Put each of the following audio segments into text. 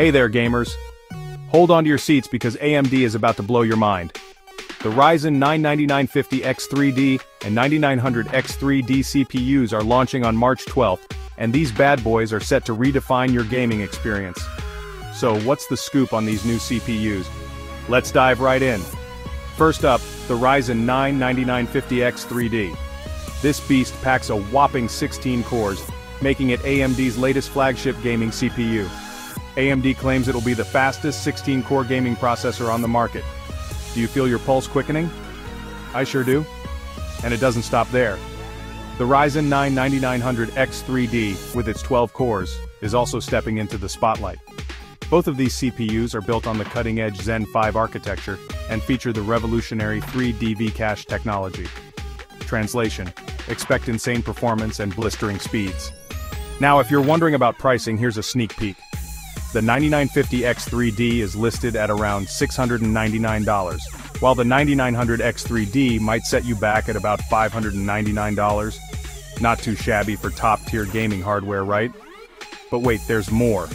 Hey there gamers. Hold on to your seats because AMD is about to blow your mind. The Ryzen 9 9950X3D and 9900X3D CPUs are launching on March 12th, and these bad boys are set to redefine your gaming experience. So what's the scoop on these new CPUs? Let's dive right in. First up, the Ryzen 9 9950X3D. This beast packs a whopping 16 cores, making it AMD's latest flagship gaming CPU. AMD claims it'll be the fastest 16-core gaming processor on the market. Do you feel your pulse quickening? I sure do. And it doesn't stop there. The Ryzen 9 9900X3D, with its 12 cores, is also stepping into the spotlight. Both of these CPUs are built on the cutting-edge Zen 5 architecture and feature the revolutionary 3D V-Cache technology. Translation, expect insane performance and blistering speeds. Now if you're wondering about pricing here's a sneak peek. The 9950X3D is listed at around $699, while the 9900X3D might set you back at about $599. Not too shabby for top-tier gaming hardware, right? But wait, there's more.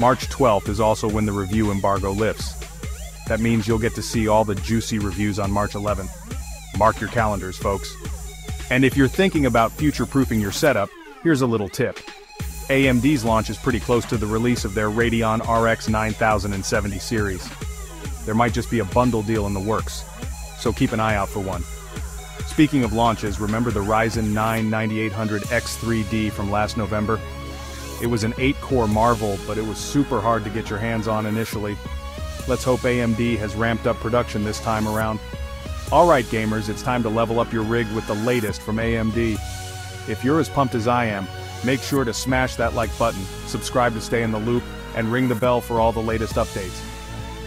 March 12th is also when the review embargo lifts. That means you'll get to see all the juicy reviews on March 11th. Mark your calendars, folks. And if you're thinking about future-proofing your setup, here's a little tip. AMD's launch is pretty close to the release of their Radeon RX 9070 series. There might just be a bundle deal in the works, so keep an eye out for one. Speaking of launches, remember the Ryzen 9 9800X3D from last November? It was an 8-core marvel, but it was super hard to get your hands on initially. Let's hope AMD has ramped up production this time around. Alright gamers, it's time to level up your rig with the latest from AMD. If you're as pumped as I am, Make sure to smash that like button, subscribe to stay in the loop, and ring the bell for all the latest updates.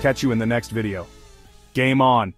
Catch you in the next video. Game on!